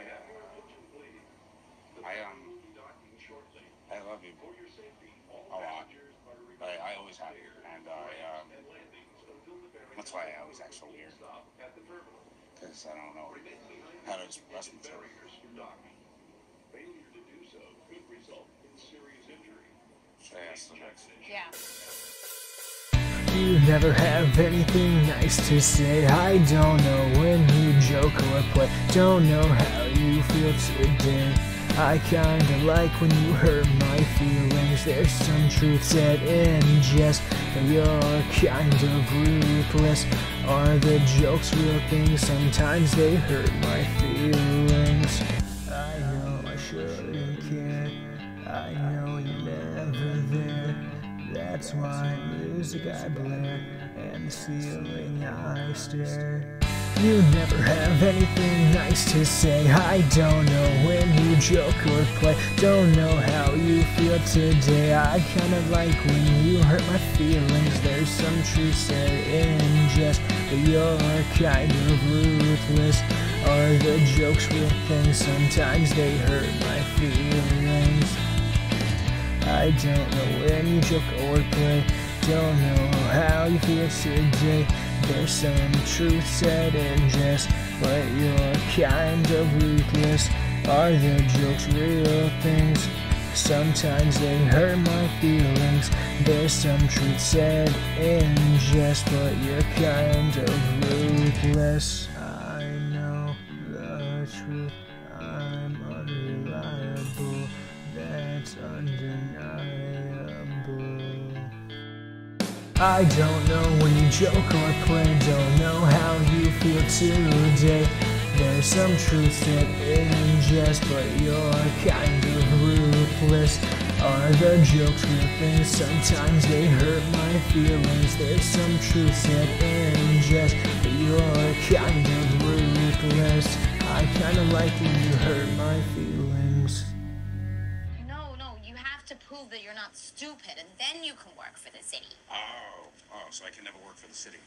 I, uh, I, um, I love you a lot. I, I always have. And I, um, that's why I always act so weird. Because I don't know how to express myself. Should I ask the next? Yeah. Never have anything nice to say. I don't know when you joke or play. Don't know how you feel today. I kinda like when you hurt my feelings. There's some truth said in jest, but you're kind of ruthless. Are the jokes real things? Sometimes they hurt my feelings. I know I shouldn't care. I know you're never there. That's why music I blare and the ceiling I stare. You never have anything nice to say. I don't know when you joke or play. Don't know how you feel today. I kinda like when you hurt my feelings. There's some truth said in jest, but you're kind of ruthless. Are the jokes real things? Sometimes they hurt my feelings. I don't know when you joke or play. Don't know how you feel today. There's some truth said in jest, but you're kind of ruthless. Are the jokes real things? Sometimes they hurt my feelings. There's some truth said in jest, but you're kind of ruthless. I know the truth. I don't know when you joke or play, don't know how you feel today. There's some truth that in jest, but you're kind of ruthless. Are the jokes real? Sometimes they hurt my feelings. There's some truth that in jest, but you're kind of ruthless. I kinda like when you hurt my feelings. Prove that you're not stupid, and then you can work for the city. Oh, oh, so I can never work for the city.